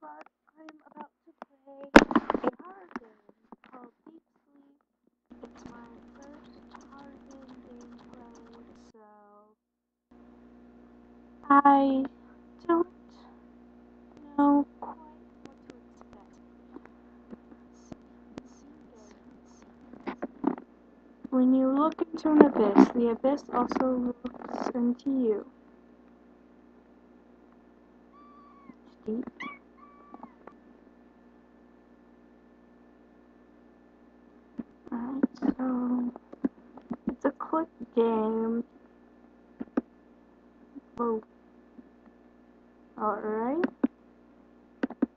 but I'm about to play a horror game called Deep Sleep. It's my first horror game gameplay, so I don't know quite what to expect. When you look into an abyss, the abyss also looks into you. Deep. Alright, so it's a click game. Whoa. Alright.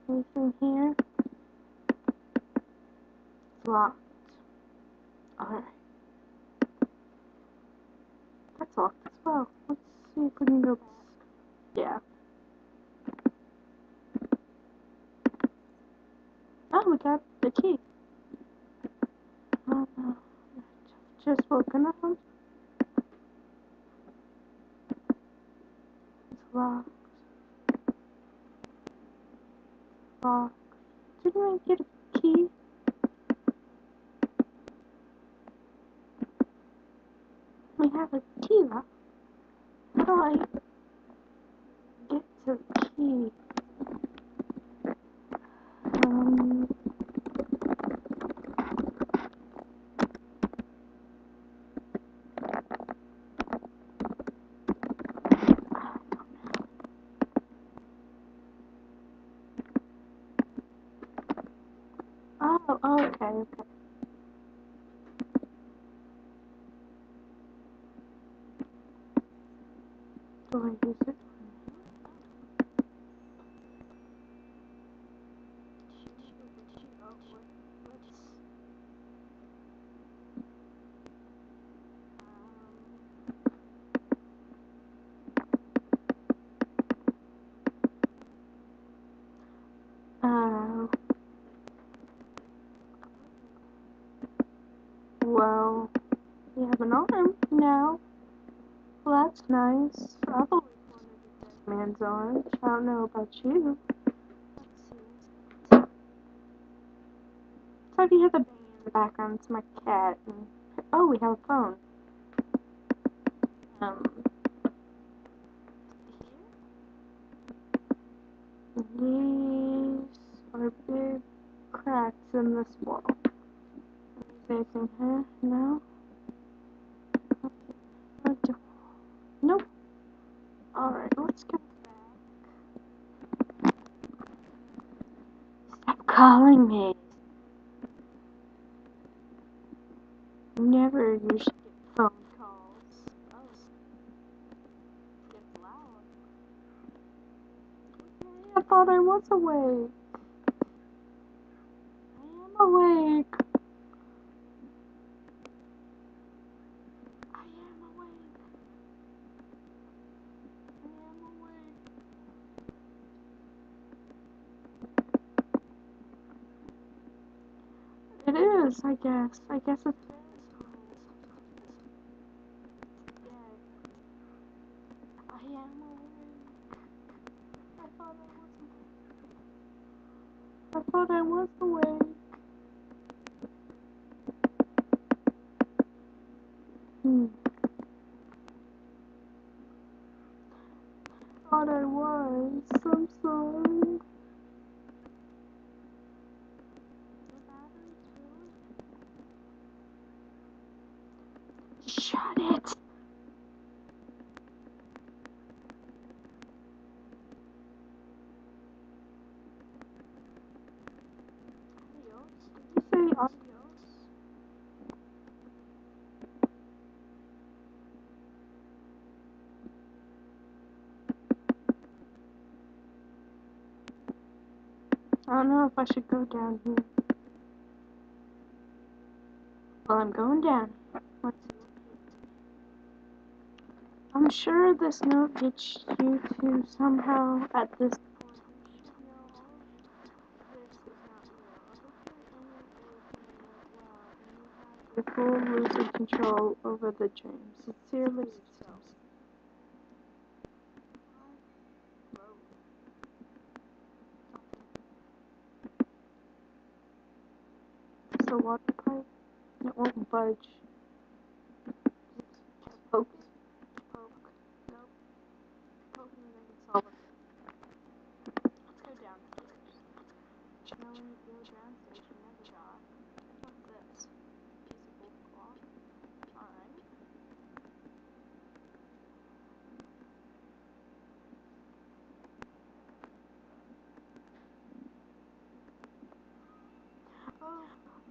Anything here? It's locked. Alright. That's locked as well. Let's see if we can go. Yeah. Oh, we got the key. Uh, just woken up. Locked. Locked. Didn't I get a key? We have a key lock. How do I get to the key? Um. Oh, okay, okay. Do I use it? Oh. Well, arm now. Well, that's nice. I've always wanted a dead man's arm. I don't know about you. Let's see. So if you hear the banging in the background, it's my cat. And, oh, we have a phone. Um. These are big cracks in this wall. Is anything here? No? What do- Nope. Alright, let's go back. Stop me. Never usually get phone calls. Oh. Loud. I thought I was awake. I am awake. I am awake. I am awake. It is, I guess. I guess it's very cold. Yeah. I am awake. I thought I was awake. I thought I was awake. Hmm. Thought I was. I'm sorry. The battery's really. Shut it. Adios. Did you say adios? I don't know if I should go down here. Well, I'm going down. Let's. I'm sure this note gets you to somehow at this point. Your full lucid control over the dream. Sincerely. The water pipe? It won't budge. Poke it. Poke. Nope. Poking doesn't solve it. Let's go downstairs. You know when you go downstairs you never die. What's this? Piece of old cloth. Alright. Oh,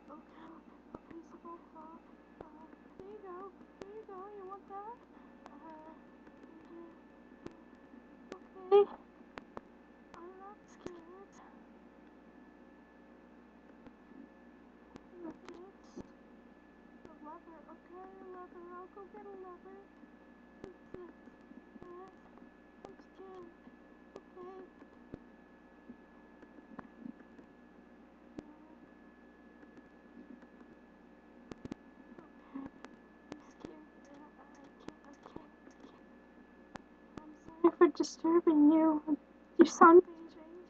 okay. A piece of old cloth. Uh, here you go. Here you go. You want that? Uh, mhm. okay. I'm not scared. Look it. The lever. Okay, lever. I'll go get a lever. What's this? Yes. I'm scared. Okay. No. Okay. I'm scared. Uh, I can't. I can't. I can't. I'm sorry for disturbing you. You sound sunbathing.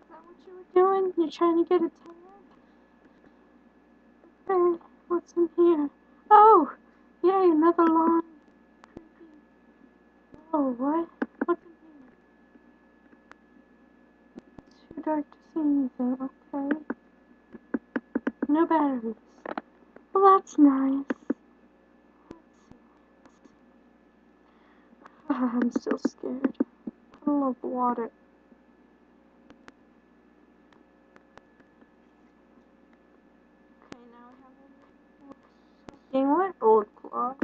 Is that what you were doing? You're trying to get a tan? Okay. What's in here? Oh! Yay, another lawn. Creepy. Oh, what? What's in here? Too dark to see anything. Okay. No batteries. Well, that's nice. I'm still scared. Puddle of water. Okay, now I have a Soaking wet old cloth.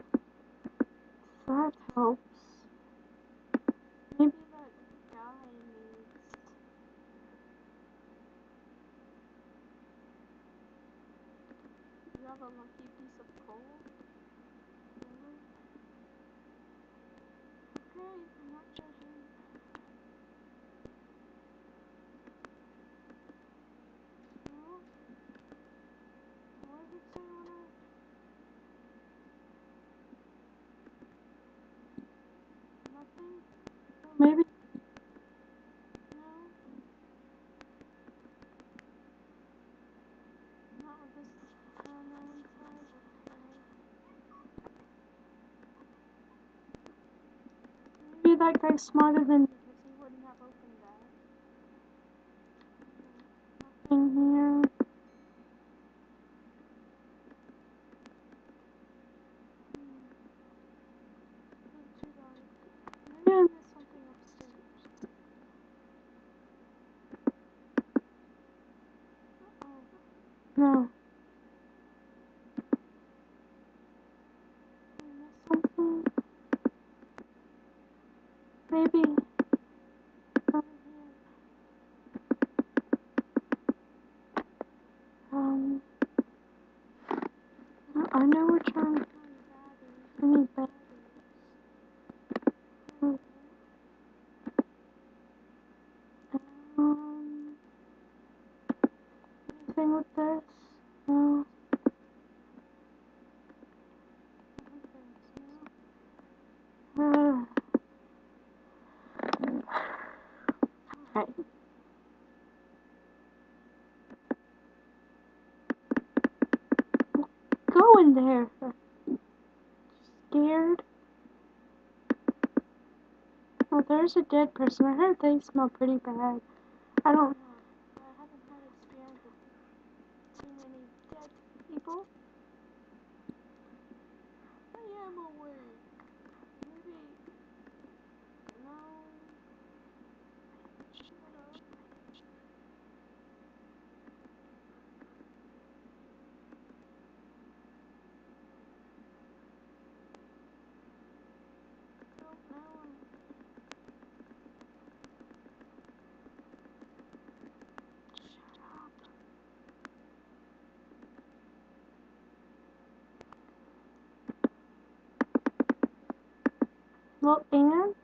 That helps. Maybe that guy needs. You have a lucky piece of coal? Really? Okay, I'm not judging. No? What does it say on it? Nothing? Oh, maybe. No? Not with this camera inside? Okay. That guy's smarter than me because he wouldn't have opened that. Nothing here. Hmm. Not too dark. Maybe I missed something upstairs. Uh-oh. No. I missed something. Maybe. Um. I- know we're trying to find batteries. Need batteries. Um. Anything with this? No. Nothing. No. Uh. Go in there. Scared? Oh, there's a dead person. I heard they smell pretty bad. I don't know. I haven't had experience with too many dead people. I am awake. Well, and?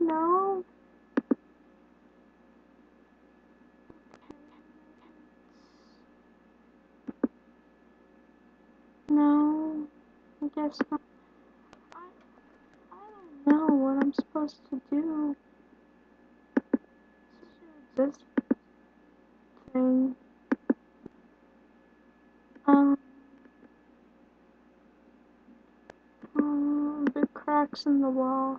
No? No. I guess not. I, I don't know what I'm supposed to do. This thing. Cracks in the wall.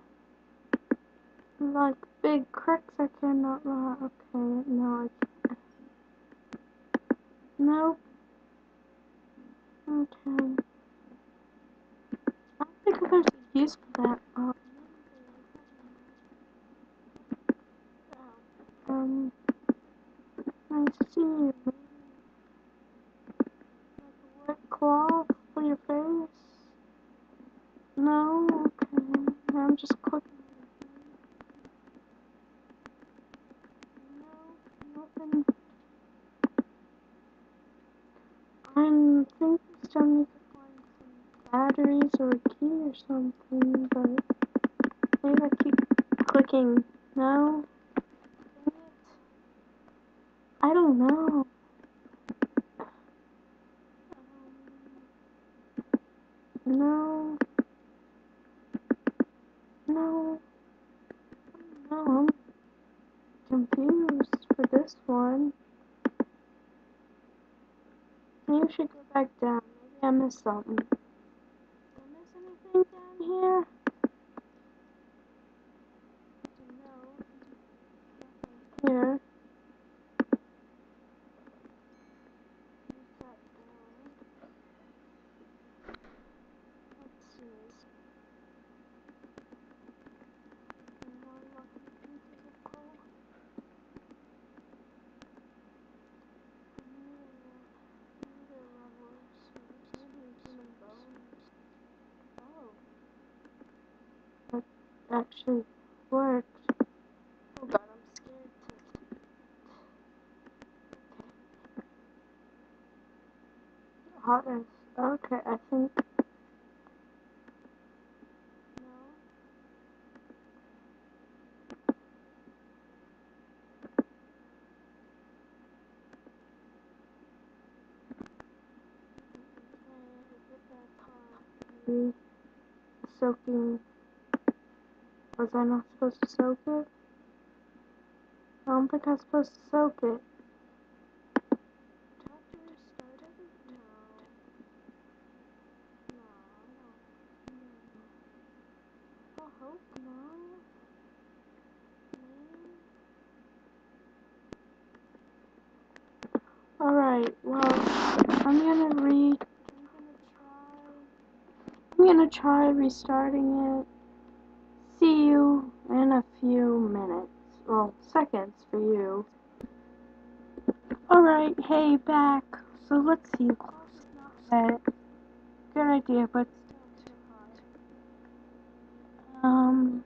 Like big cracks I cannot lie. Okay, no, I. Nope. Okay. I don't think there's a use for that. Oh, um, I see. Like a white cloth for your face? No? Okay. I'm just clicking. No, nothing. I think we still need to find some batteries or a key or something, but maybe I keep clicking. No? I don't know. Um, no. No. No, I'm confused for this one. You should go back down. Maybe I missed something. Did I miss anything down here? no. Here. Use that down. Let's see. Some more lucky pieces of coal. Neither levelers. Maybe human bones. Oh. Actually worked. Oh god, I'm scared to. Okay, I think. Soaking. Was I not supposed to soak it? I don't think I was supposed to soak it. Do I have to restart it? No. No, I don't. No. I hope not. Man. Alright, well, I'm gonna re. I'm gonna try. I'm gonna try restarting it. See you in a few minutes. Well, seconds for you. Alright, hey, back. So let's see. Close enough. Good idea, but Still too high. um,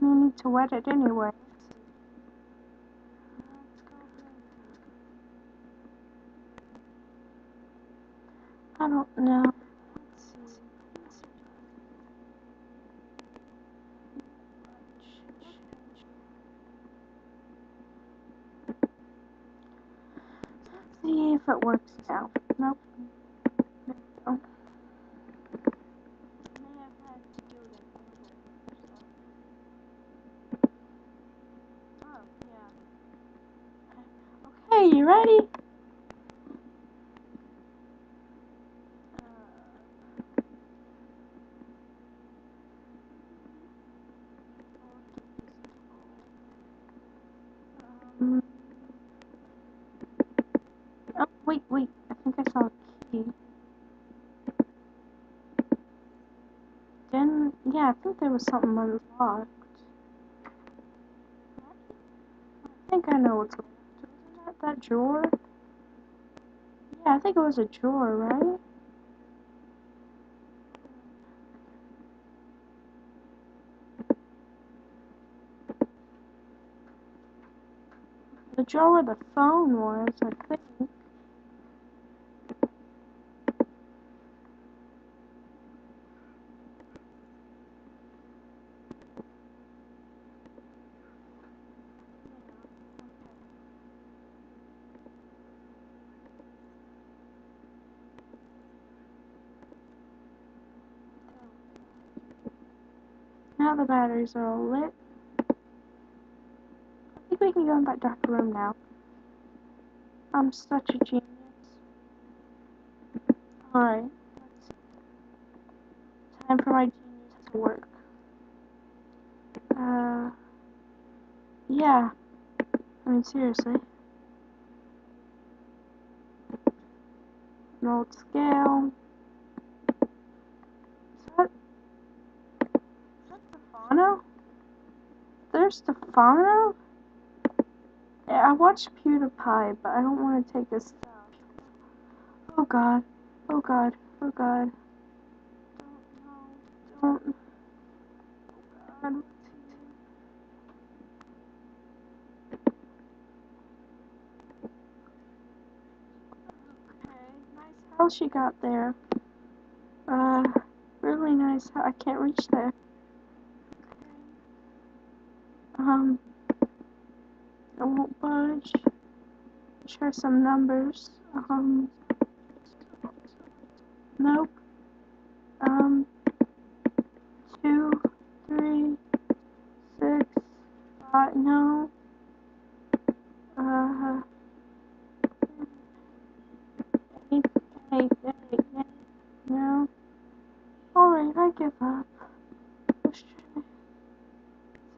you need to wet it anyway. Let's go blinking. I don't know. Let's see. If it works now. Nope. There we go. May have had to do it in English, so. Oh, yeah. Hey, you ready? Uh, I'll have to use the goal. Um, Mm. Oh, wait, wait. I think I saw a key. Then, yeah, I think there was something unlocked. I think I know what's left. Wasn't that that drawer? Yeah, I think it was a drawer, right? The drawer where the phone was, I think. Now the batteries are all lit. I think we can go in that dark room now. I'm such a genius. Alright. Time for my genius to work. Uh, yeah. I mean, seriously. An old scale. Is that, is that Stefano? Yeah, I watched PewDiePie, but I don't want to take his stuff. Oh god. Oh god. Oh god. Don't, don't. Oh god, what's he doing? Okay, nice house you got there. Uh, really nice. I can't reach there. Okay. Um, I won't budge. Try some numbers. Um, nope. Um, two, three, six, five, no. Uh, eight, eight, eight, eight, no. Alright, I give up. Let's try. Is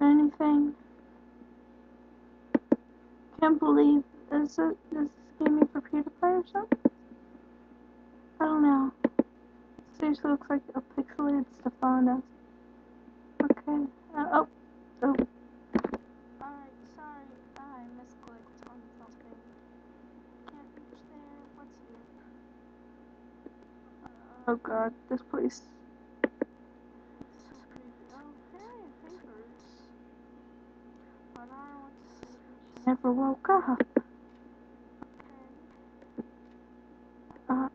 there anything? Can't believe, is it, is this gaming for PewDiePie or something? I don't know. Seriously looks like a pixelated Stefano. Okay. Uh, oh. Oh. Alright, sorry. I misclicked on something. Can't reach there. What's here? Oh god, this place. So creepy. Oh, hey, papers. But I don't want to sleep. and she Never woke up. Uh.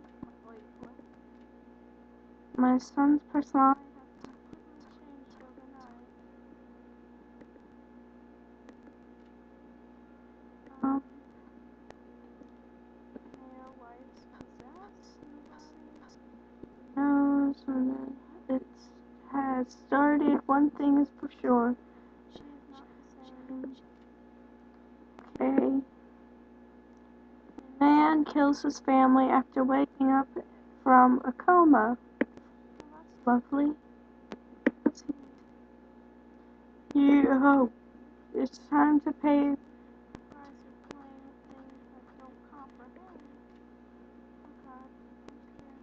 My son's personality. Um, knows it has started. One thing is for sure. She is not the same. Okay. A his family after waking up from a coma. That's lovely. You, oh, it's time to pay. Why is it playing with things I don't comprehend? Oh God, I'm scared.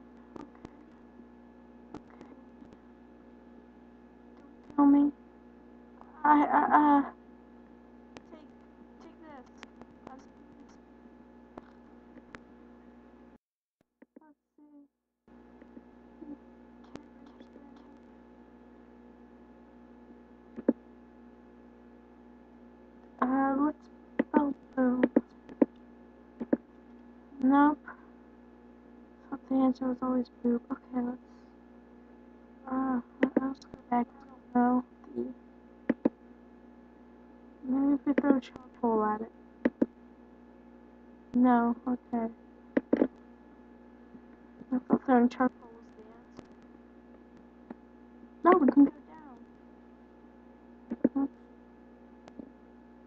Okay, okay. Don't kill me. I, I, uh. Take, take this. Let's, let's see. Can't reach there. Uh, let's spell boo. Nope. Thought the answer was always boob. Okay, let's. Uh, let's go back. I don't know. Maybe if we throw charcoal at it. No, okay. I thought throwing charcoal was the answer. No, we can go down.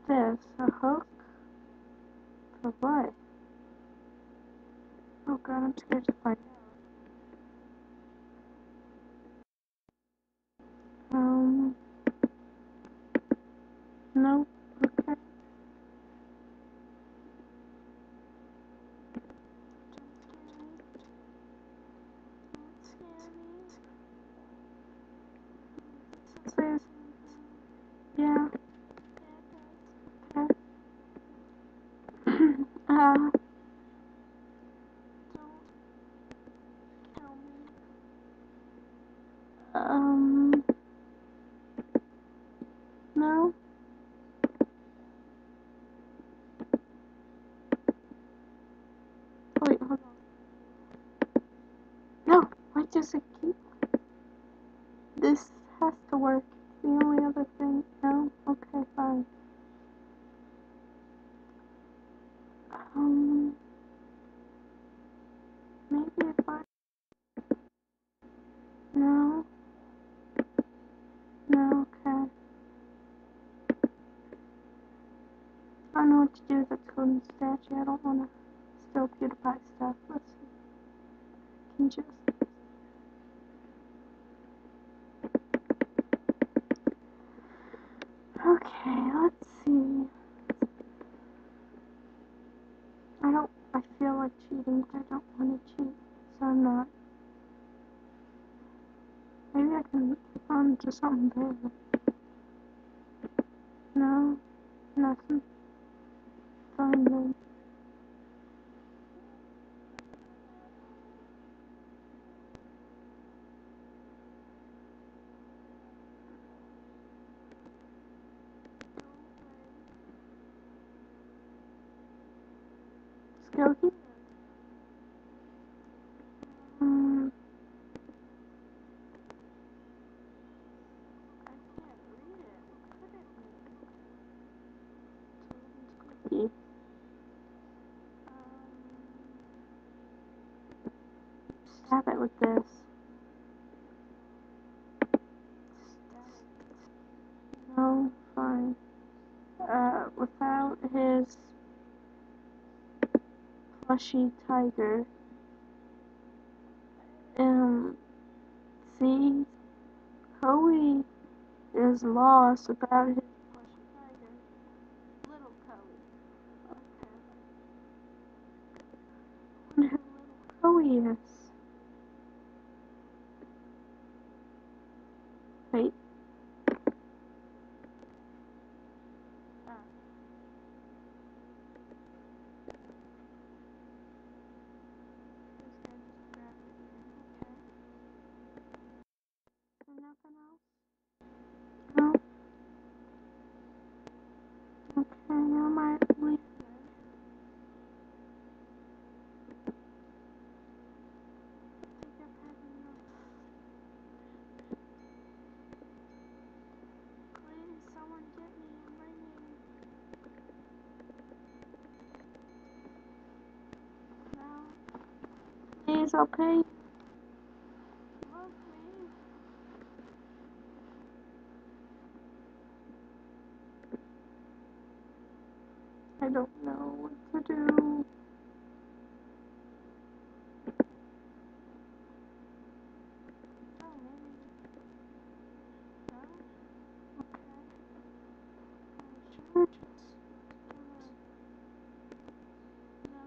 What's this? A hook? For what? Oh god, I'm scared to find out. Um. Nope. Okay. Don't scare me. Don't scare me. This is Yeah. Yeah, it does. Okay. uh. Don't kill me. Um. No. Wait, hold on. Does it keep? This has to work. The only other thing. No. Okay, fine. Um. Maybe if I. No. No. Okay. I don't know what to do with the coding statue. I don't want to steal PewDiePie stuff. Let's see. Can just. Okay, let's see. I don't, I I don't want to cheat, so I'm not. Maybe I can get on to something big. No, nothing. Fine then. Let's go here. Um, I can't read it. What could it mean? squeaky. Um, Stab it with this. static. No, fine. Uh, without his plushy tiger. Um, see, Coey is lost without his Plushy tiger. Little Coey. Okay. wonder who little Coey is. Wait, Ah. This guy just grabbed it again. Okay. And nothing else? no. Okay, now my leave. Good. I think I've had enough. Please, someone get me. I'm ringing. No. Please, I'll pay. you. Love me. I don't know what to do. Oh, maybe. No? Okay. Uh, Sure, just gonna. No.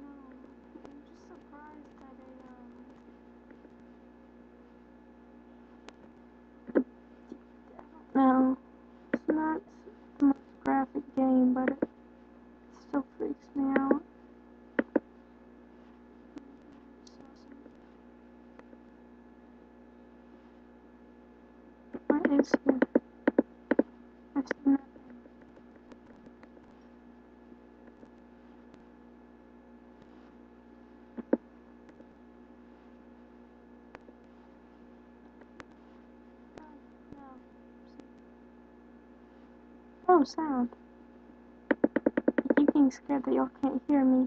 No. I'm just surprised that it, um. I don't No, it's not the most graphic game, but it still freaks me out. What is here? I see nothing. Oh, sound. Keep getting scared that y'all can't hear me.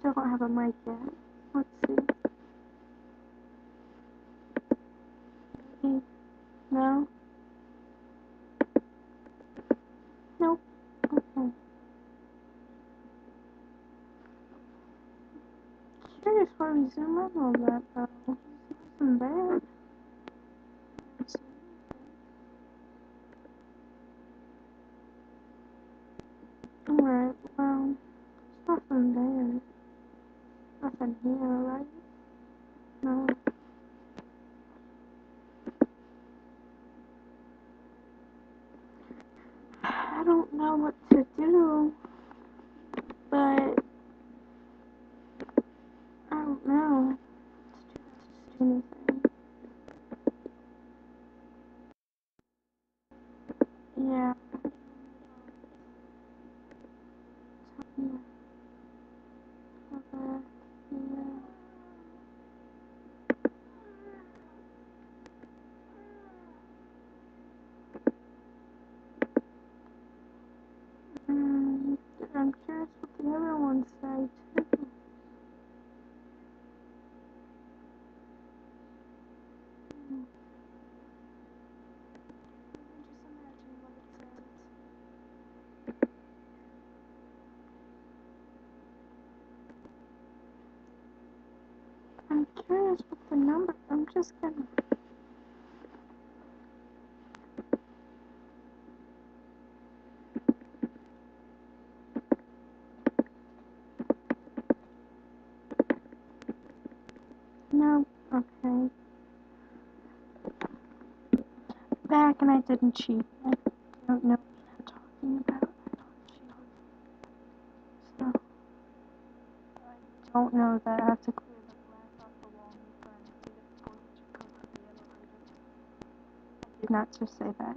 Still don't have a mic yet. Let's see. Maybe. No? Nope. Okay. Curious why we zoom in on that though. There's nothing there. Let's see. Alright, well, nothing there. Nothing here, right? No. I don't know what to do, but I don't know. It's too much to do anything. Yeah. is with the number? I'm just gonna. No, okay. Back and I didn't cheat. I don't know what I'm talking about. I don't cheat. So, I don't know that I have to clear the glass off the wall in the front to get the four-digit code for the elevator. I did not to say that.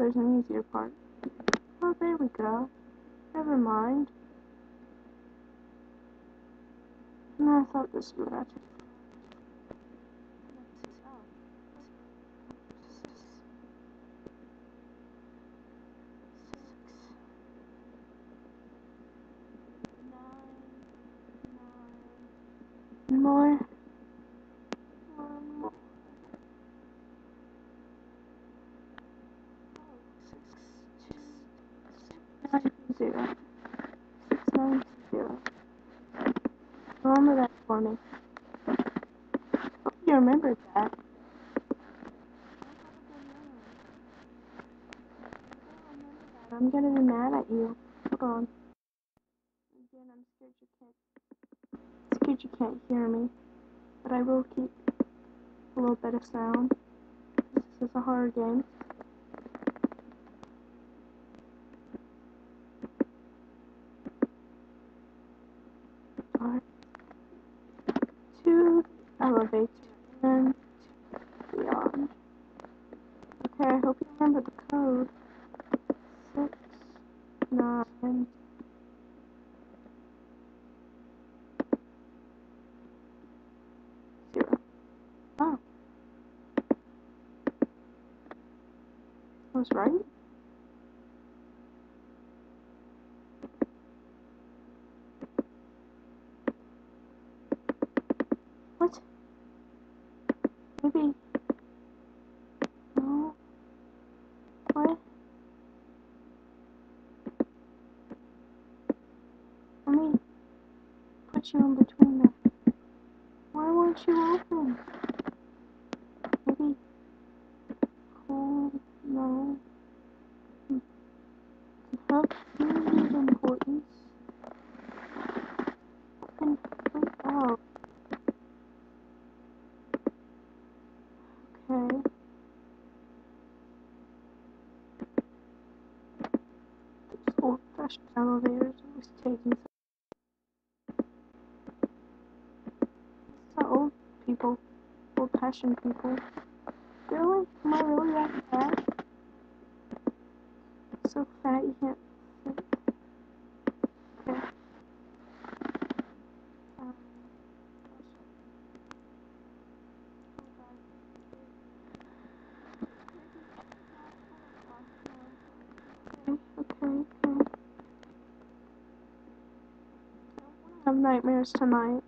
there's an easier part. Oh, there we go. Never mind. No, I thought this would actually. More. One more. Nine zero. Six nine zero. Remember that for me. Hope you remembered that. I'm gonna be mad at you. Hold on. Again, I'm scared you can't. Scared you can't hear me, but I will keep a little bit of sound. This is a horror game. Alright. To the and beyond. Okay, I hope you remember the code. Six nine zero. Oh. I was right. connection between them. Why won't you open? Maybe cold no. To help feel importance. And freak out. Okay. These old fashioned elevators always taking Old people. Really? Am I really that fat? So fat you can't sit. Okay. Okay, have nightmares tonight.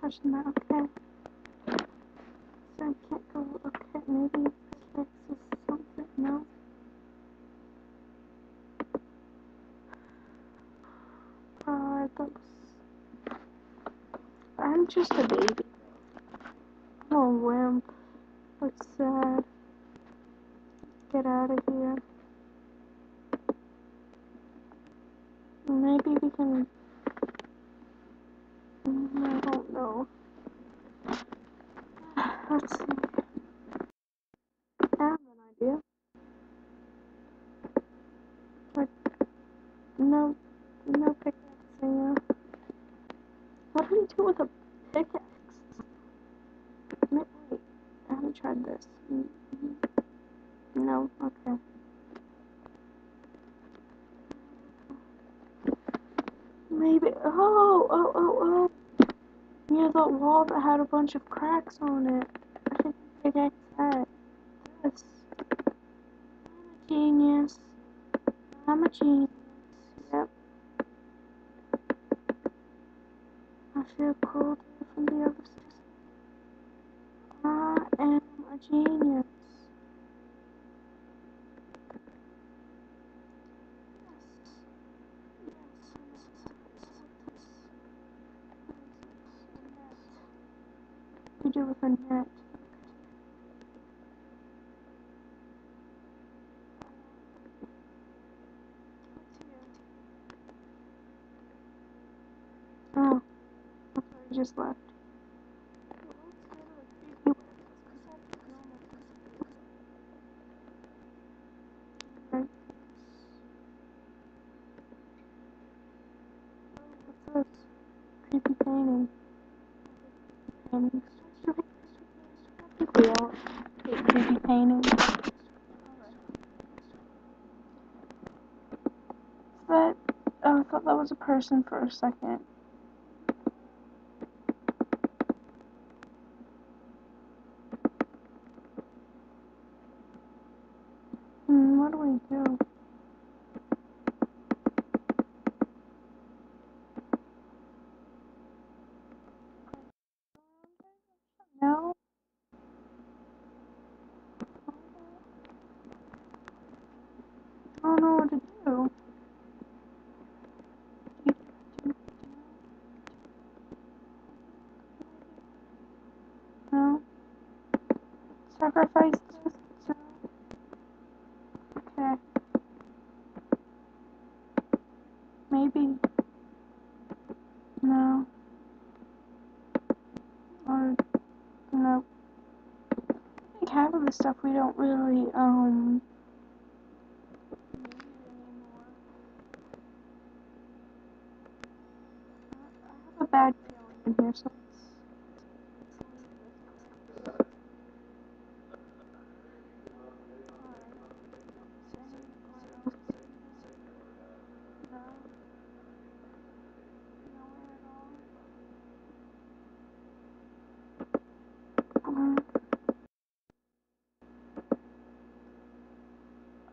Touching that. Okay. So I can't go. Okay, maybe this is something. No. Uh. I'm just a baby. I'm a wimp. That's sad. Get out of here. Maybe we can. Mm, I don't know. Let's see. I have an idea. But no, no pickaxing. Uh, what do we do with a pickaxe? No, wait, I haven't tried this. Mm, mm. No, okay. Maybe. Oh, oh, oh, oh. Near that wall that had a bunch of cracks on it. I think the pickaxe had. Yes. I'm a genius. I'm a genius. Yep. I feel colder from the other side. I am a genius. We do with a net. Oh, I just left. Creepy painting. All hate creepy paintings. Is that? Oh, I thought that was a person for a second. Hmm, what do do? No? I don't know what to do. No? Sacrifice this? No? Okay. Maybe. No. Or, no. I think half the stuff we don't really, um, need anymore. I have a bad feeling in here, so let's, let's leave this place. Alright. Is there anyone else in here? No? Nowhere at all? Um,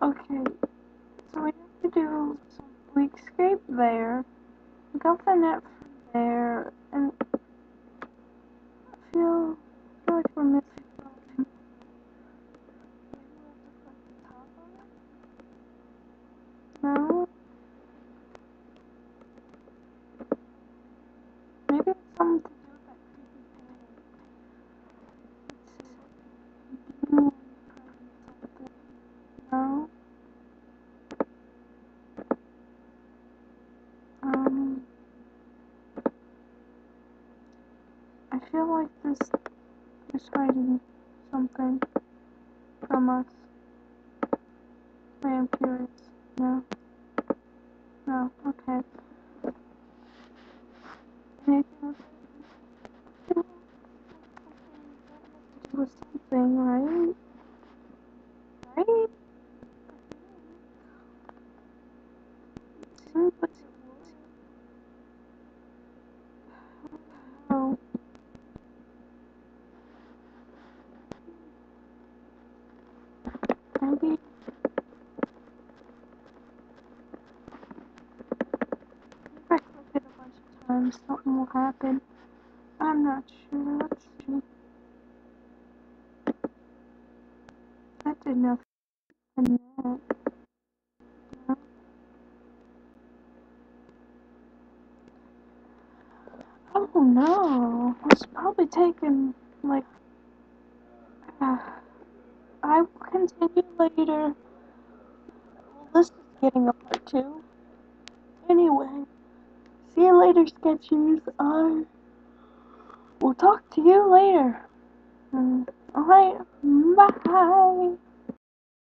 okay, do some, we escaped there, got the net there, and I feel, I feel like we're missing something. Maybe we have to click the top of it? No? Maybe it's something to do with that creepy painting. Let's see. Demon present something. No? Um, I feel like this is hiding something from us. I am curious. No? No, okay. Anything else? I feel like something that has to do with something, right? Right? Seems like it would. I don't know. Maybe if Times, something will happen. I'm not sure. Let's see. That did nothing. That. Oh no. It's probably taken like. Uh, I will continue later. Well, this is getting a part two. Anyway, see you sketchies. I will talk to you later. Mm, Alright, bye.